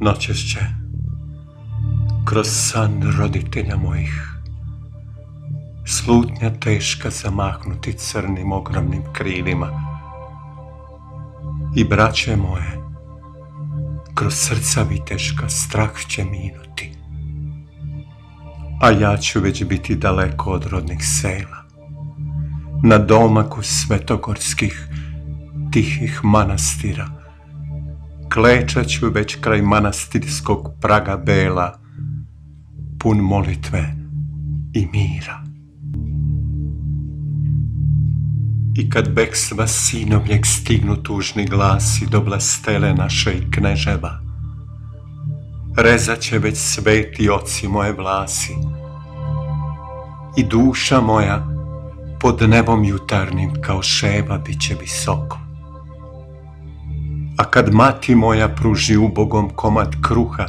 Noćešće, kroz san roditelja mojih, slutnja teška zamahnuti crnim ogromnim krilima. I braće moje, kroz srca viteška strah će minuti, a ja ću već biti daleko od rodnih sela, na domaku svetogorskih tihih manastira, klečat ću već kraj manastirskog praga bela, pun molitve i mira. I kad bekstva sinovljeg stignu tužni glasi do blastele naše i kneževa, rezat će već sveti oci moje vlasi i duša moja pod nebom jutarnim kao ševa bit će visoko. A kad mati moja pruži ubogom komad kruha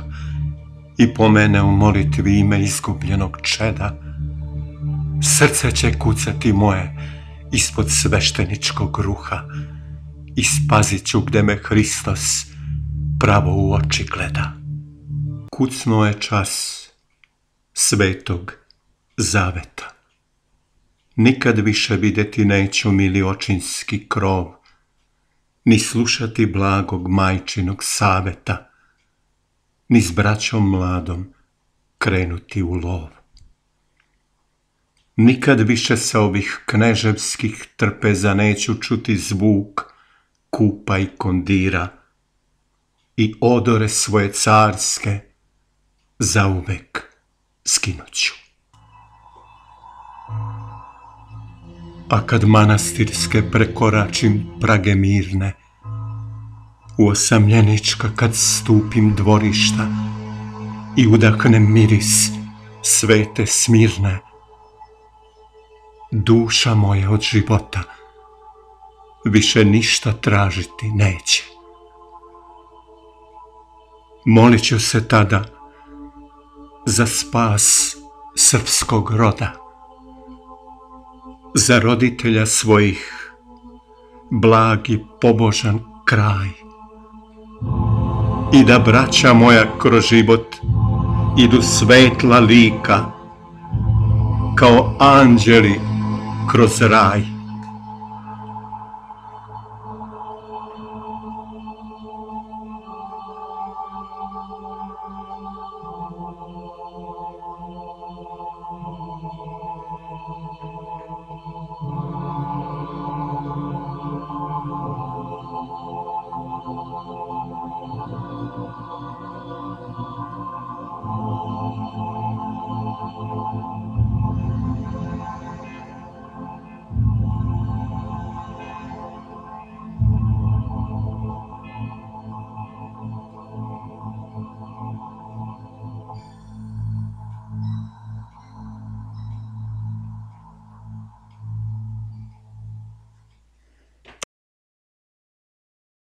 i pomene u molitvi ime izgubljenog čeda, srce će kucati moje ispod svešteničkog ruha i spazit ću gde me Hristos pravo u oči gleda. Kucno je čas svetog zaveta. Nikad više videti neću mili očinski krov, ni slušati blagog majčinog saveta, ni s braćom mladom krenuti u lov. Nikad više sa ovih kneževskih trpeza neću čuti zvuk kupa i kondira i odore svoje carske zauvek skinuću. A kad manastirske prekoračim prage mirne, u osamljenička kad stupim dvorišta i udahnem miris svete smirne, duša moja od života više ništa tražiti neće. Molit ću se tada za spas srpskog roda, za roditelja svojih, blagi pobožan kraj. I da braća moja kroz život idu svetla lika, kao anđeli kroz raj.